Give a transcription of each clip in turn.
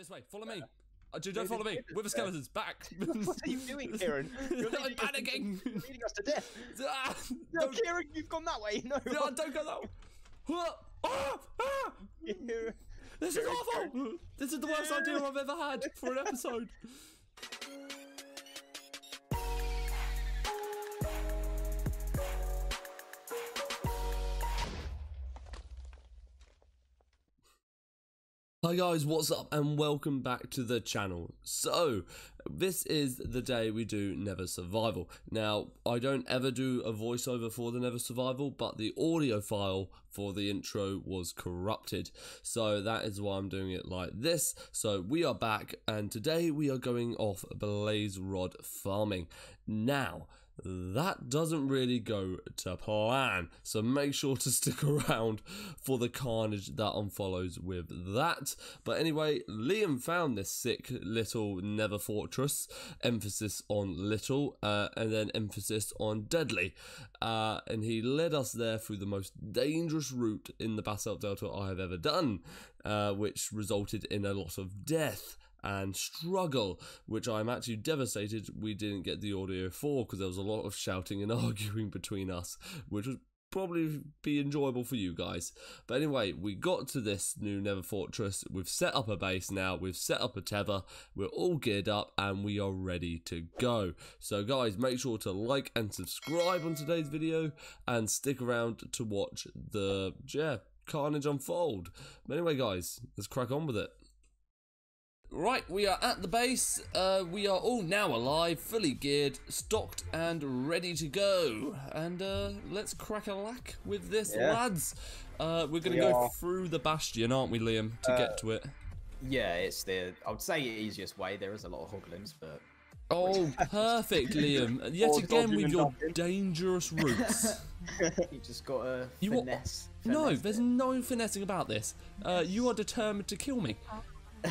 This way. Follow me. Uh, don't follow me. Wither skeletons. Back. What are you doing, Kieran? You're I'm panicking. You're leading us to death. Ah, No, don't, Kieran, you've gone that way. No. no, don't go that way. Ah, ah, ah. Kieran. This is Kieran, awful. This is the worst idea I've ever had for an episode. Hi guys, what's up and welcome back to the channel. So, this is the day we do Nether Survival. Now, I don't ever do a voiceover for the Nether Survival, but the audio file for the intro was corrupted. So that is why I'm doing it like this. So we are back and today we are going off blaze rod farming. Now, that doesn't really go to plan. So make sure to stick around for the carnage that unfollows with that. But anyway, Liam found this sick little Nether fortress, emphasis on little, uh, and then emphasis on deadly. Uh, and he led us there through the most dangerous route in the Basalt Delta I have ever done, uh, which resulted in a lot of death and struggle, which I'm actually devastated we didn't get the audio for because there was a lot of shouting and arguing between us, which would probably be enjoyable for you guys. But anyway, we got to this new Nether Fortress. We've set up a base now, we've set up a tether, we're all geared up, and we are ready to go. So, guys, make sure to like and subscribe on today's video and stick around to watch the yeah, carnage unfold. But anyway, guys, let's crack on with it. Right, we are at the base. Uh, we are all now alive, fully geared, stocked, and ready to go. And uh, let's crack a lack with this, Yeah. lads. Uh, we're going to We go are. through the bastion, aren't we, Liam, to get to it? Yeah, it's the I would say easiest way. There is a lot of hoglins, but Oh, perfect, Liam. Yet again with your dumpling. dangerous routes. you just gotta You wa- finesse. no, there's it. no finessing about this. Uh, you are determined to kill me.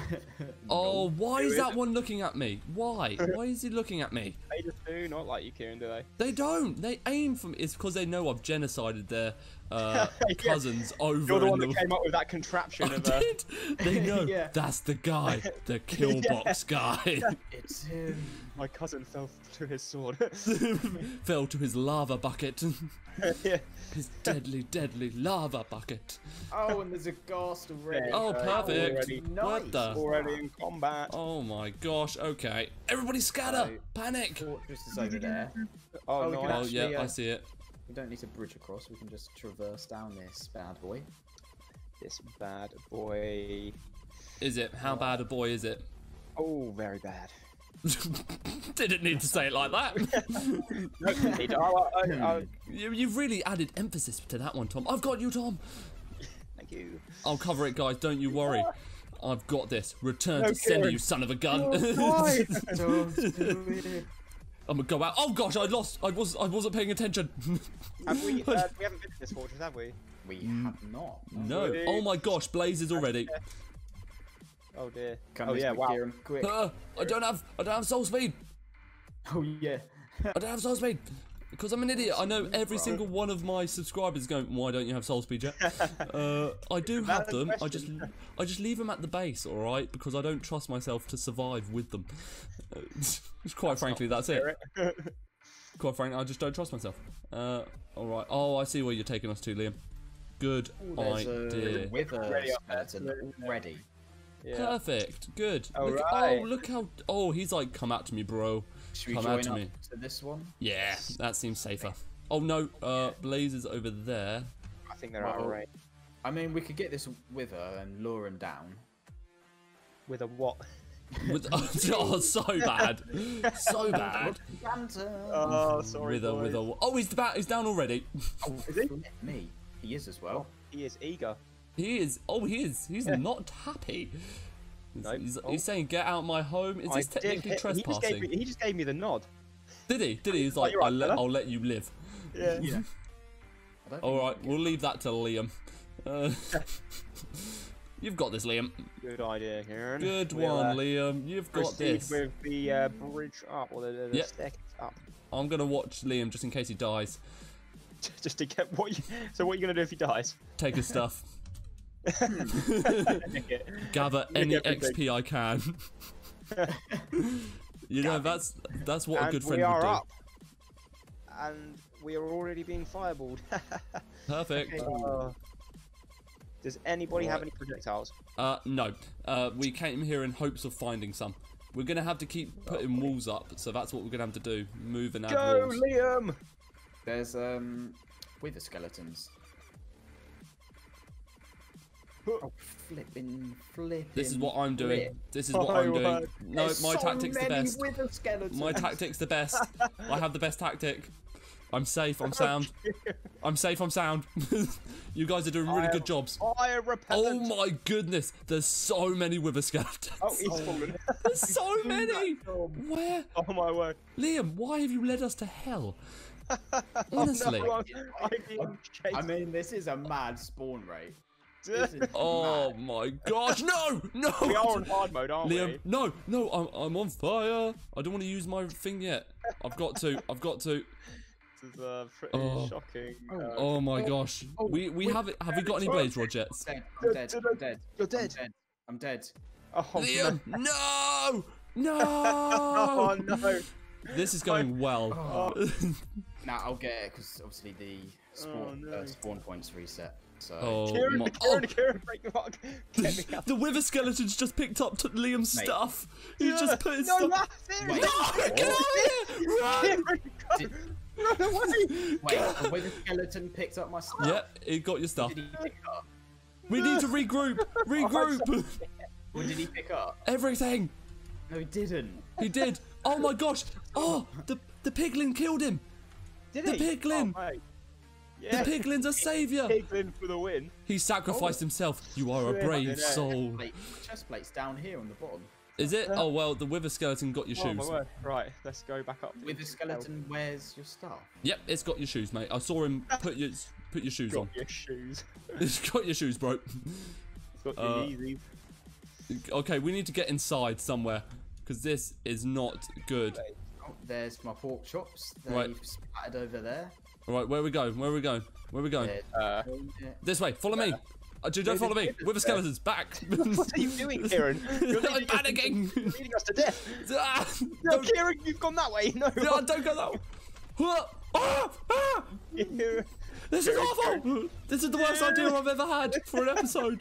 Oh, why is that one looking at me? Why? Why is he looking at me? They just do not like you, Kieran, do they? They don't. They aim for me. It's because they know I've genocided their uh, Yeah. cousins over You're the one the. that came up with that contraption I of uh, did. They know Yeah. that's the guy, the kill box guy. It's him. My cousin fell to his sword. Fell to his lava bucket. yeah. his deadly, deadly lava bucket. Oh, and there's a ghast already. Yeah. Oh, Uh, perfect. already What the? Already in combat. Oh my gosh. Okay. Everybody scatter. So- Panic. Fortress is over there. Oh, Oh, no. can Oh actually, yeah, I uh, see it. We don't need to bridge across. We can just traverse down this bad boy. This bad boy. Is it? How bad a boy is it? Oh, very bad. Didn't need to say it like that. No, need- you, you've really added emphasis to that one, Tom. I've got you, Tom. thank you. I'll cover it, guys. Don't you worry. I've got this. Return No, to sender, you son of a gun. Why? Don't do it. I'm gonna go out. Oh gosh, I lost. I was. I wasn't paying attention. have we, uh, we haven't been to this fortress, have we? We have not. no. Really? Oh my gosh, blazes already. Oh dear. Come oh yeah, way, wow. Kieran, quick. Uh, I don't have. I don't have soul speed. Oh yeah. I don't have soul speed. Because I'm an idiot. I know every bro. single one of my subscribers is going. Why don't you have soul speed yet? uh, I do have Valid them. I just. I just leave them at the base, all right, because I don't trust myself to survive with them. Uh, quite frankly, that's it. Quite frankly, I just don't trust myself. Uh, all right. Oh, I see where you're taking us to, Liam. Good There's idea. a wither Ready yeah. Perfect. Good. All look, right. Oh, look how. Oh, he's like, come out to me, bro. Should Come join out to me. to this one? Yeah, that seems safer. Oh no, uh, Blaze is over there. I think they're out of Well, range. I mean, we could get this wither and lure him down. With a what? With, oh, so bad, so bad. Oh, sorry. With a, with a. Oh, he's about. He's down already. Oh, Is he? me. He is as well. He is eager. He is. Oh, he is. He's not happy. He's, Nope. he's, Oh. he's saying, "Get out of my home." Is I this did technically He just, gave trespassing? me, he just gave me the nod. Did he? Did he? He's Oh, like, you're right, I'll, let, fella." I'll let you live. Yeah. Yeah. I don't All think right, we can we'll leave that to Liam. Uh, you've got this, Liam. Good idea, Kieran. Good We'll, one, uh, Liam. You've got proceed this. with the uh, bridge up or the, the, the Yep. staircase up. I'm gonna watch Liam just in case he dies. Just to get what you. So what are you gonna do if he dies? Take his stuff. Gather any. XP I can. you know that's that's what a good friend we are would do. up. And we are already being fireballed. Perfect. Uh, does anybody have any projectiles? Uh, no. Uh, we came here in hopes of finding some. We're gonna have to keep putting walls up, so that's what we're gonna have to do. Move and add Go, walls. Liam! There's um wither skeletons. Oh, flipping, flipping. This is what I'm doing. flip. This is what My I'm oh, doing. word. No, There's my so tactic's the best. Wither skeletons. My tactic's the best. I have the best tactic. I'm safe. I'm sound. I'm safe. I'm sound. you guys are doing really I good am- jobs. Fire Oh repellent! my goodness! There's so many wither skeletons. Oh, he's fallen. There's so many. Oh, Where, oh my word. Liam? Why have you led us to hell? Oh, Honestly. no, I'm, I'm being chased. I mean, this is a mad spawn rate. This is Oh mad. my gosh! No! No! we are on hard mode, aren't Liam, we? no, no, I'm, I'm on fire. I don't want to use my thing yet. I've got to. I've got to. This is uh, pretty Oh. shocking. Oh, uh, Oh my gosh. oh, We we have it. Have we got any blaze rod jets? Dead. I'm dead. I'm dead. You're I'm dead. dead. I'm dead. Oh, Liam, no. no, Oh no. no. This is going well. Oh. Now I'll get it because obviously the spawn, Oh, no. uh, spawn points reset. So Oh, Kieran, my- Kieran, oh. Kieran, break the rock. Get me out. The wither skeleton's just picked up t- Liam's Mate. stuff. He's just put his no, stuff. that's it. Wait. No, get out of here! Run! Kieran, go. Did- Run away. wait, the wither skeleton picked up my stuff. Yep, he got your stuff. Did he pick up? We need to regroup. Oh, regroup. What did he pick up? Everything. No, he didn't. He did. Oh my gosh. Oh, the the piglin killed him. Did The he? piglin. Oh, mate. The piglin's a savior. Piglin for the win. He sacrificed himself. You are a brave yeah. soul. Plate, chest plate's down here on the bottom. Is it? Oh well, the wither skeleton got your Oh shoes. Right, let's go back up. Wither skeleton, where's your stuff? Yep, it's got your shoes, mate. I saw him put your put your shoes Got on. your shoes. It's got your shoes, bro. It's got Uh, your Yeezys. Okay, we need to get inside somewhere because this is not good. Oh, there's my pork chops. They've Right. splattered over there. All right, where are we going? Where are we going? Where are we going? Uh. This way. Follow me. Uh, dude, don't follow me. wither Wither skeleton? skeletons back. what are you doing, Kieran? You're I'm leading panicking. You're leading us to death. Ah, No, don't, Kieran, you've gone that way. No. no, don't go that way. Ah, ah. This is awful! This is the worst idea I've ever had for an episode.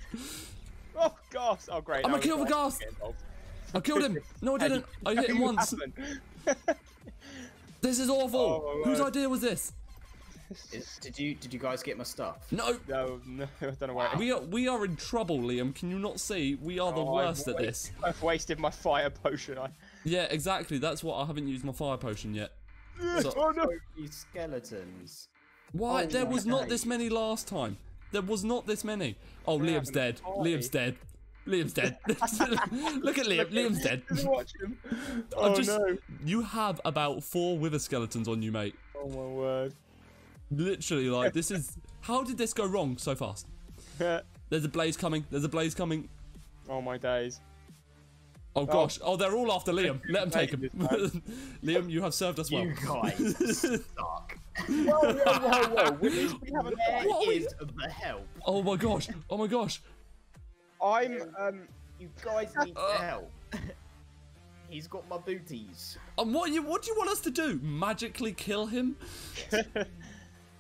Oh gosh. Oh great. I'm gonna kill the trying ghast. to get involved. I killed him. No, I didn't. I hit him once. This is awful. Oh, Whose idea was this? Is- did you did you guys get my stuff? No. No, no, I don't know where. We are we are in trouble, Liam. Can you not see? We are the Oh, worst I've at this. I've wasted my fire potion. I. Yeah, exactly. That's what I haven't used my fire potion yet. So- oh no. These skeletons. Why? Oh there my was not days. this many last time. There was not this many. Oh, We're Liam's dead. party. Liam's dead. Liam's dead. Look at Liam. Liam's dead. Just watch him. Oh just- no. You have about four wither skeletons on you, mate. Oh my word. Literally, like this is. How did this go wrong so fast? There's a blaze coming. There's a blaze coming. oh my days. Oh gosh. Oh, they're all after Liam. Let them take him. Liam, you have served us well. You guys suck. Whoa, whoa, whoa, whoa. We, we haven't. Where What are we- is the help? Oh my gosh. Oh my gosh. I'm um. You guys need Uh. help. He's got my booties. And what you what do you want us to do? Magically kill him?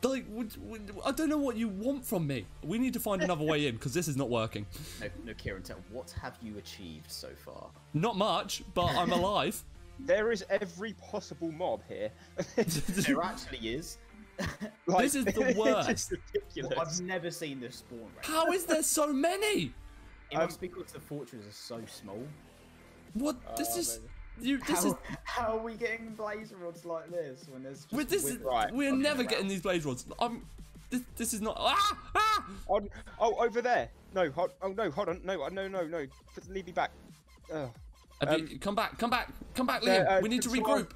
Like, would, would, I don't know what you want from me. We need to find another way in because this is not working. No, no, Kieran, tell what have you achieved so far? Not much, but I'm alive. There is every possible mob here. There actually is. Like, This is the worst. just ridiculous. I've never seen this spawn rate. How is there so many? It Um, must be because the fortress is so small. What? This Oh, is maybe. You. This how, is. how are we getting blaze rods like this when there's just this, is, Right. we're never around? getting these blaze rods. I'm. This, this is not. Ah! Ah! On, oh, over there. No, hold, oh no, hold on. No, uh, no, no, no. Leave me back. Um, you, come back! Come back! Come back, there, Liam! uh, we need to to our- regroup.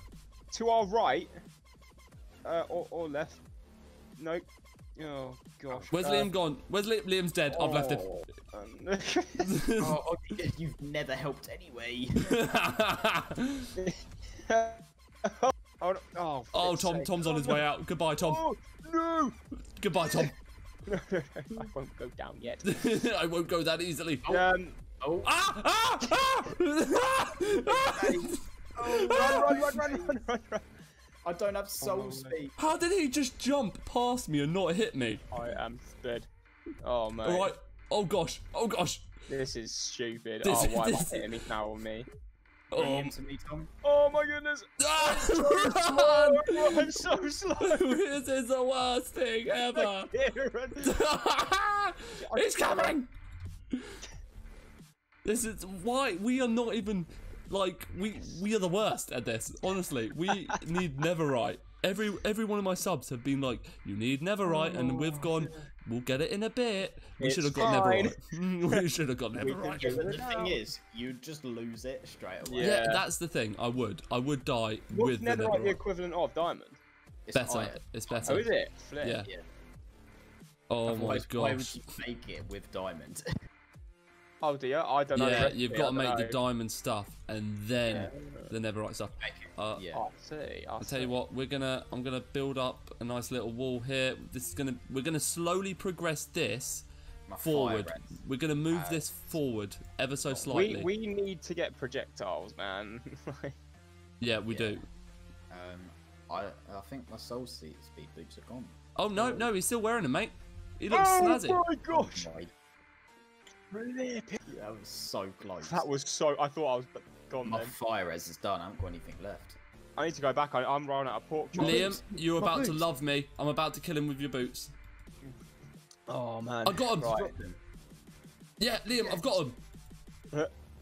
To our right. Uh, or, or left. No. Oh gosh. Where's uh, Liam gone? Where's Liam? Liam's dead. I've left him. oh, um, Oh, oh, you've never helped anyway. oh, oh, oh, Tom! sake. Tom's on his Oh, way out. Goodbye, Tom. Oh, no! Goodbye, Tom. no, no, no, I won't go down yet. I won't go that easily. Um, Oh, Ah! Ah! Ah! Ah! run, run, run, run, run, run, run. I don't have soul no. speed. How did he just jump past me and not hit me? I am dead. Oh man, All right. Oh gosh. Oh gosh. this is stupid. This- oh, why am I hitting me now on me? Bring Oh, to me, Tom. Oh my goodness! ah, Oh, run! I'm so slow. this is the worst thing ever. Kieran. He's coming. This is why we are not even like we we are the worst at this. Honestly, we need Netherite. Every every one of my subs have been like, "You need Netherite," and we've oh, gone, "We'll get it in a bit." We should have got fine. Netherite. we should have got never can Netherite. do it. The thing is, you just lose it straight away. Yeah, Yeah. that's the thing. I would, I would die What's with the netherite the equivalent of diamond? It's Better, iron. it's better. Oh, is it? Flip. Yeah. Yeah. Oh my Otherwise, Why would gosh. you make it with diamond? Oh dear, I don't know. Yeah, you've got to don't make the diamond stuff and then Yeah. the Netherite stuff. Make it. Uh, yeah. Oh, I see. I I'll tell you what, we're gonna I'm gonna build up a nice little wall here. This is gonna we're gonna slowly progress this My forward. We're gonna move Uh, this forward ever so We slightly. we we need to get projectiles, man. yeah, we Yeah. do. Um, I I think my soul speed speed boots are gone. Oh no, no, he's still wearing them, mate. He looks oh snazzy. my gosh! Oh my- Flip. that was so close. That was so. I thought I was gone my then. fire res is done. I haven't got anything left. I need to go back. I, I'm running out of pork chops. Liam, you're My about to love me. I'm about to kill him with your boots. Oh man. I got him. Right. Yeah, Liam, I've got him.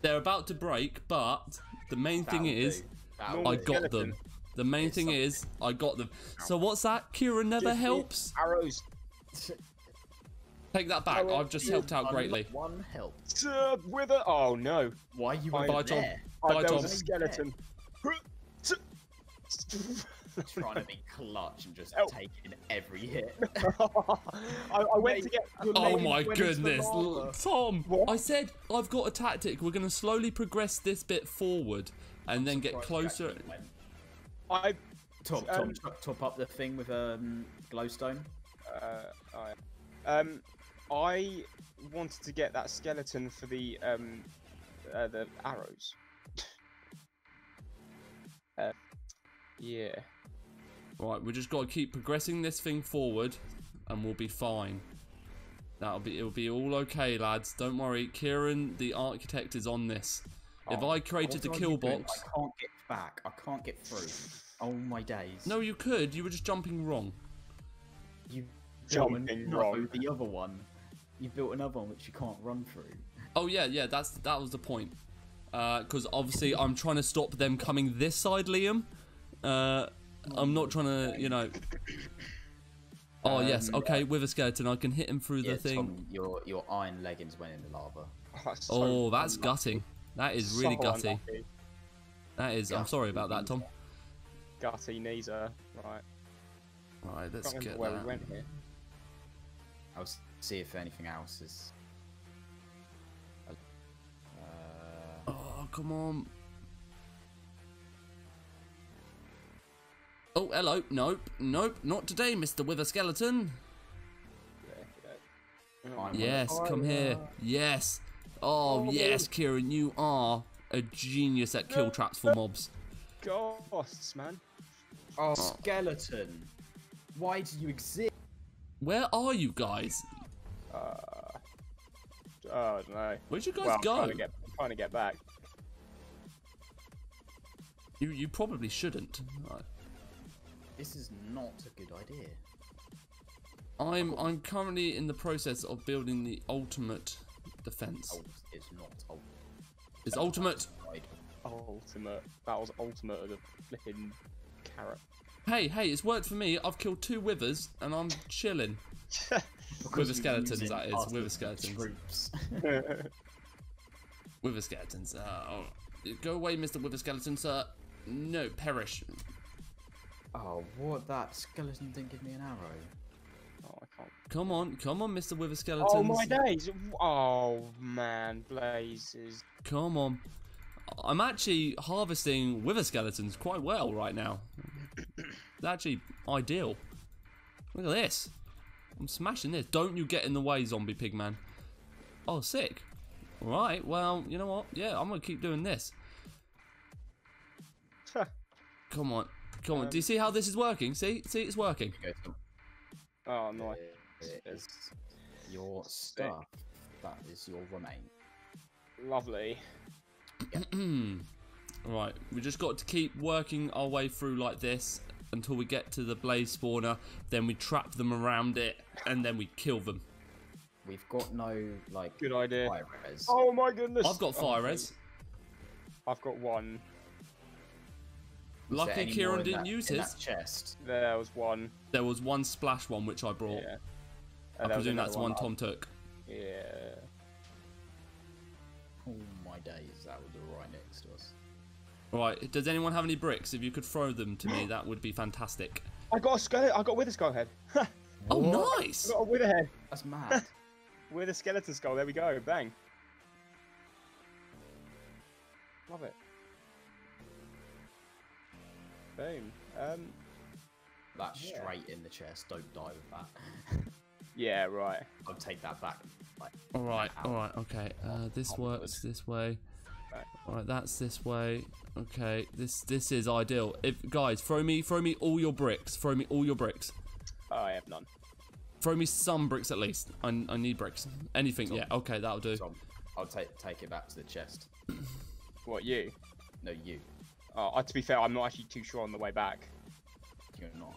They're about to break, but the main thing That'll is do. That'll I do. got skeleton. them. The main It's thing something. is I got them. So what's that? Kira never Give me helps. Arrows. Take that back. Arrow I've just helped out greatly. One help. Uh, with a. Oh no. Why are you Bye, over Tom. there? Oh, Bye, there was Tom. a skeleton. Trying to be clutch and just Oh. taking every hit. I, I went to get. Your Oh my went into the goodness, Tom! What? I said I've got a tactic. We're going to slowly progress this bit forward and then get closer. you actually went. I. Top, top, Um, top, top up the thing with um, glowstone. Uh, I. Um, I wanted to get that skeleton for the um, uh, the arrows. uh, yeah. Right, we just got to keep progressing this thing forward, and we'll be fine. That'll be it'll be all okay, lads. Don't worry. Kieran, the architect, is on this. if Oh, I created the kill you doing? box, I can't get back. I can't get through. Oh my days. no, you could. You were just jumping wrong. you Jumping wrong. The other one. You built another one which you can't run through. Oh yeah, yeah. That's that was the point. Because obviously I'm trying to stop them coming this side, Liam. Uh, I'm not trying to, you know. Oh yes, Um, okay. Wither skeleton, I can hit him through Yeah, the thing. Tom, your your iron leggings went in the lava. that's so Oh, that's gutting. That is really So gutty. unlucky. That is. I'm sorry about that, Tom. Gutty Neza. Right. Right, let's get where that. we went here. I'll s- see if anything else is. Uh, Oh, come on. Oh, hello. Nope, nope, not today, Mr. Wither Skeleton. Yeah, yeah. Yes, come here. Yes. Oh, Oh. yes, Kieran, you are a genius at kill traps for mobs. Ghosts, man. Oh, skeleton. Why do you exist? Where are you guys? Uh, oh, I don't know. Where'd you guys well, I'm go? Trying to, get, I'm trying to get back. You you probably shouldn't. Right. This is not a good idea. I'm I'm currently in the process of building the ultimate defense. Oh, it's not. Oh, It's ultimate. right. Ultimate. That was ultimate of the flipping carrot. Hey, hey, it's worked for me. I've killed two withers and I'm chilling. Because the you're skeletons, that is, us with the as skeletons. Troops. Wither skeletons. Uh, oh, go away, Mr. Wither skeleton, sir. No, perish. oh, what? That skeleton didn't give me an arrow. oh, I can't. Come on, come on, Mr. Wither skeletons. Oh my days! Oh man, blazes. Come on. I'm actually harvesting wither skeletons quite well right now. It's actually ideal. Look at this. I'm smashing this. Don't you get in the way, zombie pigman. Oh, sick. All right. Well, you know what? Yeah, I'm gonna keep doing this. Come on. Come on. Do you um, see how this is working? See? See, it's working. Oh, nice. It is your stuff. That is your remain. Lovely. right. We just got to keep working our way through like this until we get to the blaze spawner. Then we trap them around it, and then we kill them. We've got no like Good idea. fire res. Oh my goodness. I've got Oh, fire res. I've got one. Is Lucky any Kieran didn't that- use his. chest. There was one. There was one splash one which I brought. Yeah. I And there was presume that's the another one. Tom took. Yeah. Oh my days, that would be right next to us. Right. Does anyone have any bricks? If you could throw them to me, that would be fantastic. I got a skeleton. I got with a skull head. Oh, What? nice! I got a wither head That's mad. with a skeleton skull. There we go. Bang. Love it. Boom. Um. That's Yeah. straight in the chest. Don't die with that. Yeah. Right. I'll take that back. Like, All right, Ow. all right, okay. Uh, this works this way. Right. All right, that's this way. Okay, this this is ideal. If guys, throw me throw me all your bricks. Throw me all your bricks. Oh, I have none. Throw me some bricks at least. I, I need bricks. Anything? Yeah. Okay, that'll do. Tom, I'll take take it back to the chest. What you? No, you. Oh, to be fair, I'm not actually too sure on the way back. You're not.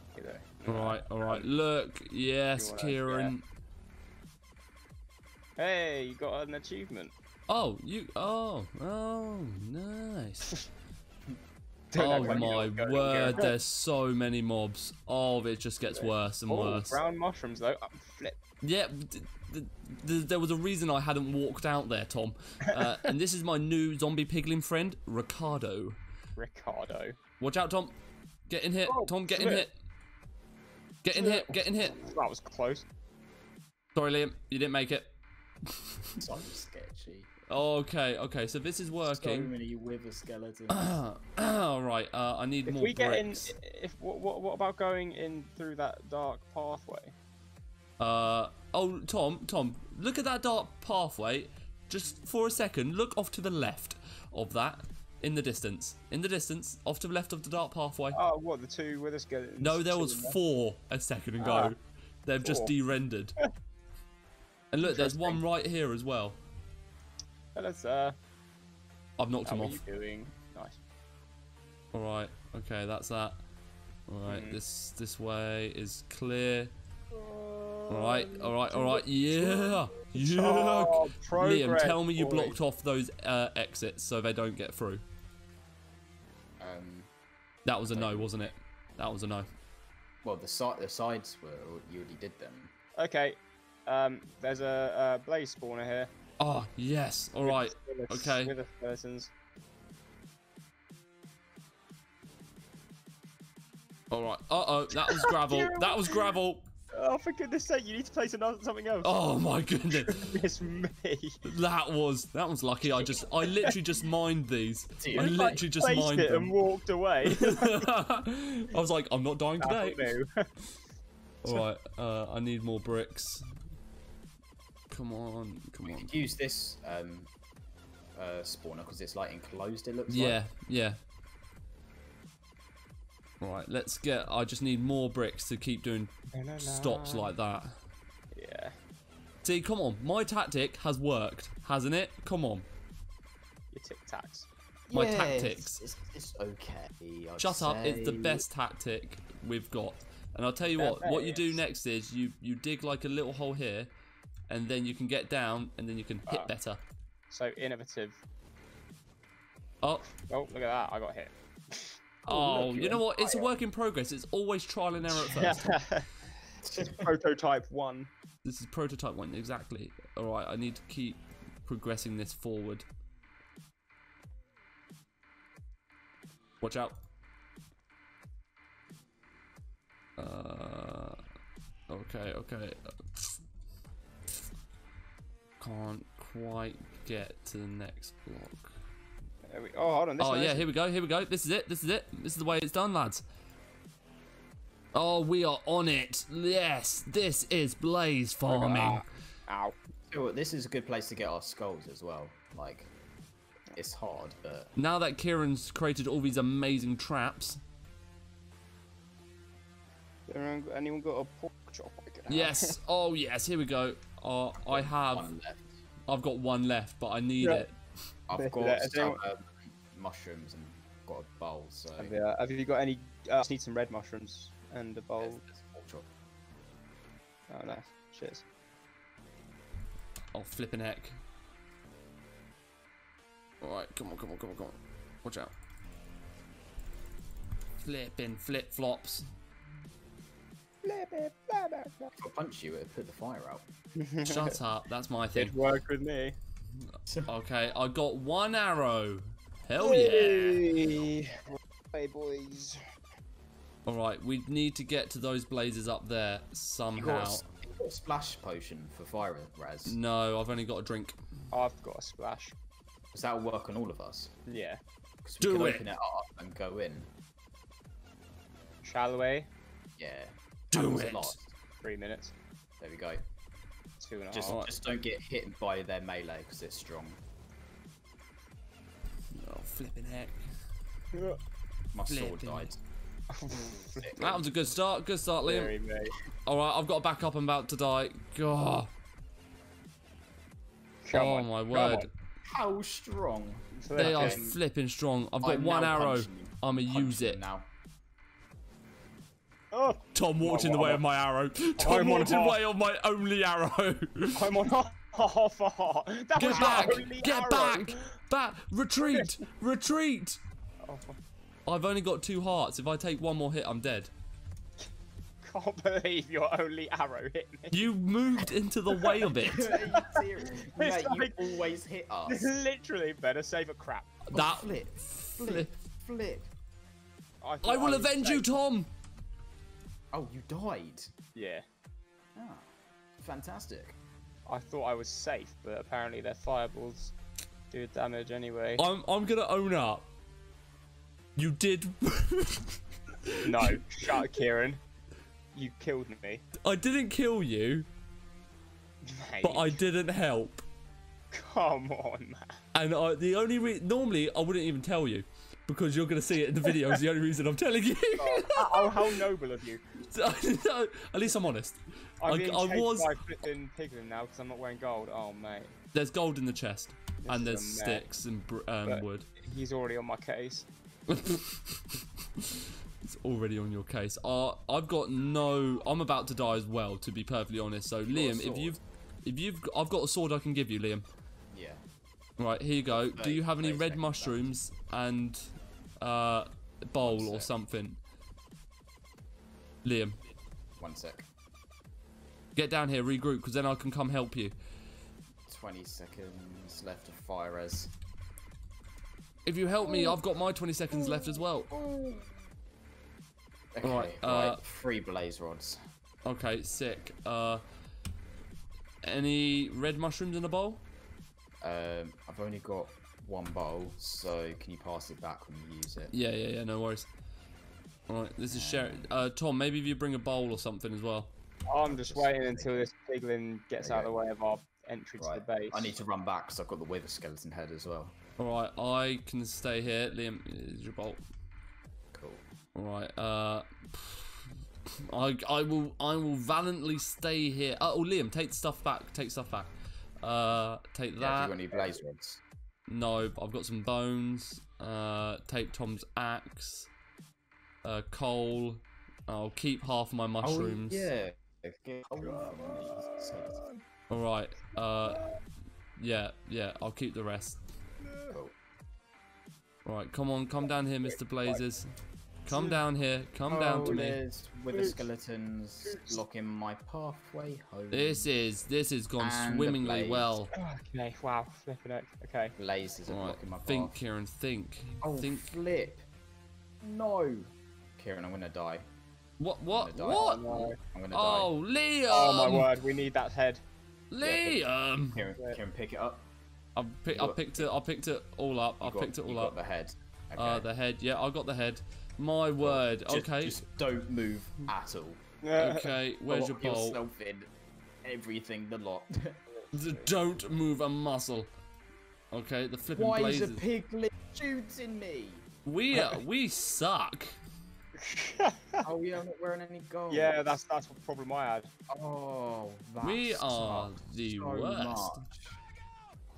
Know. All right, all right. Look, yes, Kieran. Hey, you got an achievement. Oh, you. Oh, oh, nice. Don't oh act like you know my what's going on, word! There's so many mobs. Oh, it just gets worse and Oh, worse. brown mushrooms though. Oh, flip. Yeah, there was a reason I hadn't walked out there, Tom. Uh, and this is my new zombie piglin friend, Ricardo. Ricardo. Watch out, Tom. Get in here. Oh, Tom, get in flip. here. Get in here. Get in here. That was close. Sorry, Liam. You didn't make it. So sketchy. Okay, okay. So this is So working. many wither skeletons. All right. Uh, I need If more we get in, if what, what, what about going in through that dark pathway? Uh, oh, Tom, Tom, look at that dark pathway. Just for a second, look off to the left of that. In the distance. In the distance. Off to the left of the dark pathway. Oh, what the two wither skeletons? No, there was chilling four a second ago. Ah, They've just four. de-rendered. and look, there's one right here as well. Hello, sir. I've knocked How him are off. you doing? Nice. All right. Okay, that's that. All right. Mhm. This this way is clear. All right. All right. All right. Yeah. Yeah. Oh, Liam, tell me you boys. blocked off those uh, exits so they don't get through. um, That was a no, wasn't it? That was a no. well, the side the sides were you already did them. Okay. Um, there's a, a blaze spawner here. Oh yes. All right. Okay. Skeletons. All right. Uh oh. That was gravel. that was gravel. Oh, for goodness sake! You need to place another something else. Oh my goodness. It's me. That was that was lucky. I just I literally just mined these. Dude. I literally just placed mined it and walked away. I was like, I'm not dying today. no. All right, uh, I need more bricks. Come on, come We on. could use this um, uh, spawner because it's like enclosed. It looks Yeah, like. yeah. All right, let's get. I just need more bricks to keep doing stops like that. Yeah. See, come on, my tactic has worked, hasn't it? Come on. Your tic tacs. My Yeah, tactics. It's, it's, it's okay. I'd Shut up! It's the best tactic we've got. And I'll tell you Fair what. What you do next is you you dig like a little hole here, and then you can get down, and then you can hit Ah. better. So innovative. Oh, Oh, look at that! I got hit. oh, look, you know what? It's a work in progress. It's always trial and error at first. it's just prototype one. This is prototype one, exactly. All right, I need to keep progressing this forward. Watch out. Uh, okay, okay. Can't quite get to the next block. We, oh, hold on. This oh one yeah, is- here we go. Here we go. This is it. This is it. This is the way it's done, lads. Oh, we are on it. Yes, this is blaze farming. Ow. So this is a good place to get our skulls as well. Like, it's hard, but Now that Kieran's created all these amazing traps. Anyone got- a pork chop? I could? Yes. Oh, yes. Here we go. Uh, I have. one left. I've got one left, but I need Yeah. it. I've got is some anyone- um, mushrooms and got a bowl, so Have you, uh, have you got any? Uh, I just need some red mushrooms and a bowl. there's, there's a pork chop. Oh no, cheers. Oh, flipping heck. Alright, come on, come on, come on, come on. Watch out. Flipping flip flops. If I punch you, it'd put the fire out. Shut up, that's my thing. Did work with me. Okay, I got one arrow. Hell yeah. Hey, hey boys. Alright, we need to get to those blazes up there You somehow. you got a splash potion for fire res. No, I've only got a drink. I've got a splash. Does that work on all of us? Yeah. 'Cause we Do can it. open it up and go in. Shall we? Yeah. Do How it. last? Three minutes. There we go. Two and a half. Just, Alright. just don't get hit by their melee because it's strong. Oh, flipping heck. My sword died. That was a good start. Good start, Liam. Very. Alright, I've got to back up. I'm about to die. God. Come oh on, my word. on. How strong? They are Flipping. flipping strong. I've got I'm one arrow. I'm gonna use it. now. Oh, Tom walked in the I'm way of my arrow. Tom I'm walked in the way of my only arrow. I'm on half a heart. That Get was back! Get arrow. back! Back! Retreat! Retreat! Oh, I've only got two hearts. If I take one more hit, I'm dead. can't believe your only arrow hit me. You moved into the way of it. Are you serious? Mate, It's you always hit us. Literally better save a crap. That flip, flip. flip, flip. I, I will avenge you, safe. Tom. Oh, you died. Yeah. Ah, fantastic. I thought I was safe, but apparently their fireballs do damage anyway. I'm I'm gonna own up. You did. No, shut it, Kieran. You killed me. I didn't kill you, Mate, but I didn't help. come on, man. And I, the only re- normally I wouldn't even tell you because you're gonna see it in the video. is the only reason I'm telling you. Oh, how noble of you. So, At least I'm honest. I'm I- being I chased was- by flipping piglin now because I'm not wearing gold. Oh, mate. There's gold in the chest, and there's sticks and um, wood. He's already on my case. It's already on your case. Uh, I've got no. I'm about to die as well, to be perfectly honest. So Liam, if you've, if you've, I've got a sword I can give you, Liam. Yeah. Right here you go. Do you have any Thirty red mushrooms and uh, bowl or something? Liam, One sec. get down here, regroup, because then I can come help you. 20 seconds left of fire res. If you help me, I've got my 20 seconds left as well. Okay, Right, right. uh, Three blaze rods. Okay, sick. Uh, any red mushrooms in a bowl? Um, I've only got one bowl, so can you pass it back when you use it? Yeah, yeah, yeah. No worries. All right, this is Sherry. Uh, Tom, maybe if you bring a bowl or something as well. I'm just waiting until this piglin gets There out of the way of our entry to the base. I need to run back because I've got the wither skeleton head as well. All right, I can stay here. Liam, is your bolt. Cool. All right. Uh, I I will I will valiantly stay here. Uh, oh, Liam, take the stuff back. Take stuff back. Uh, take Yeah, that. have you got any blaze rods? No, I've got some bones. Uh, take Tom's axe. Uh, coal. I'll keep half my mushrooms. Oh, yeah. Get hold of them. All right. Uh, yeah, yeah. I'll keep the rest. Cool. All right. Come on, come down here, Mr. Blazers. Come down here. Come down to Oh, me. There's wither skeletons blocking my pathway home. This is this has gone And swimmingly well. Okay, wow, flipping it. Okay. blazes are All right. blocking my path. Think, path. Kieran. Think. Oh, think. flip. No. Kieran, I'm gonna die. What? What? gonna die. What? No. I'm gonna Oh, Liam! Oh my word, we need that head. Liam! die. Kieran, Kieran, pick it up. I pick, I picked it. I picked it all up. I got, picked it you all got up. the head. Uh, the head. Yeah, I got the head. My word. Just, okay. Just don't move at all. Okay. Where's your Lock bowl? yourself in. Everything, the lot. D- Don't move a muscle. Okay. The flipping Why is blazes. a piglet shooting me? We uh, we suck. Oh, we I'm not wearing any gold. yeah, that's that's what problem I had. Oh, that We are the so worst. much.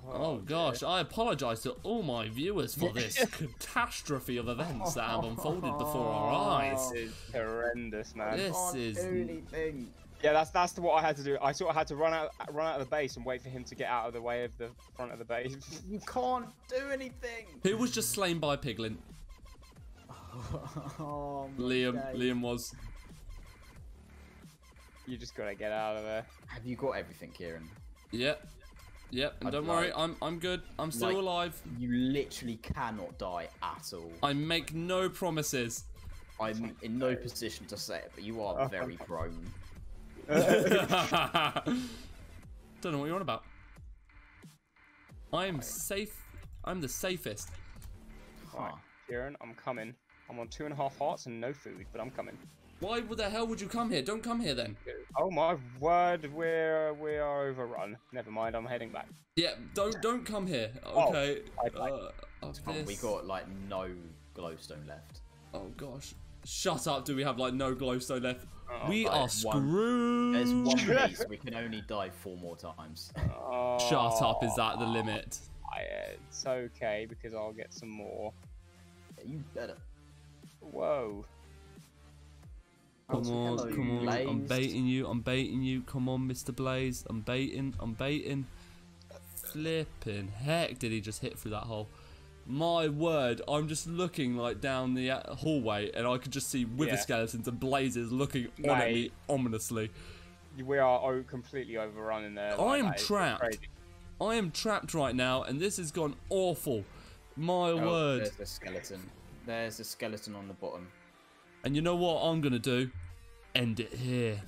Oh, oh gosh, I apologise to all my viewers for this catastrophe of events that have unfolded before our oh, eyes. This is horrendous, man. This Can't is anything. Yeah, that's that's what I had to do. I sort of had to run out run out of the base and wait for him to get out of the way of the front of the base. You can't do anything. who was just slain by piglin. Oh, Liam. days. Liam was. you just gotta get out of there. Have you got everything, Kieran? Yep. Yep. And I'd don't worry, like- I'm I'm good. I'm still like- alive. You literally cannot die at all. I make no promises. I'm in no position to say it, but you are very prone. Don't know what you're on about. I am safe. I'm the safest. Huh. Kieran, I'm coming. I'm on two and a half hearts and no food, but I'm coming. Why the hell would you come here? Don't come here then. Oh my word, we're we are overrun. Never mind, I'm heading back. Yeah, don't don't come here. Oh, Okay. I'd uh, Oh, we got like no glowstone left. Oh gosh. Shut up. Do we have like no glowstone left? Oh, we like are one- screwed. There's one piece. We can only die four more times. Oh, Shut up. Is that the limit? I, it's okay because I'll get some more. you better. Whoa. Come on, hello, come on. I'm baiting you. I'm baiting you. Come on, Mr. Blaze. I'm baiting. I'm baiting. Flipping heck, did he just hit through that hole? My word, I'm just looking like down the uh, hallway and I could just see wither Yeah. skeletons and blazes looking on at me ominously. We are completely overrun in there. I am trapped. I am trapped right now and this has gone awful. My Oh, word. There's the skeleton. There's a skeleton on the bottom. And you know what I'm gonna do? End it here.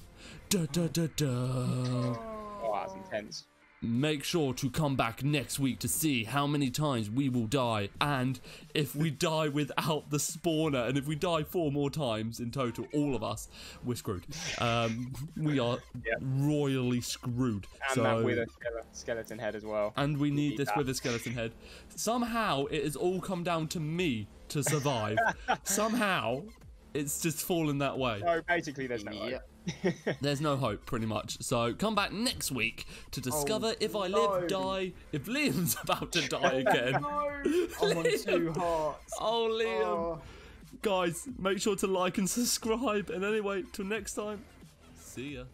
Da da da da. Oh, that's intense. Make sure to come back next week to see how many times we will die. And if we die without the spawner, and if we die four more times in total, all of us, we're screwed. Um, we are Yep. royally screwed. And so, that with a skeleton head as well. and we need need this that. with a skeleton head. Somehow it has all come down to me to survive. Somehow it's just fallen that way. So basically, there's no hope. Yep. There's no hope, pretty much. So come back next week to discover oh, if I live, die, if Liam's about to die again. I'm on two hearts. Oh, Liam. Oh. Guys, make sure to like and subscribe. And anyway, till next time, see ya.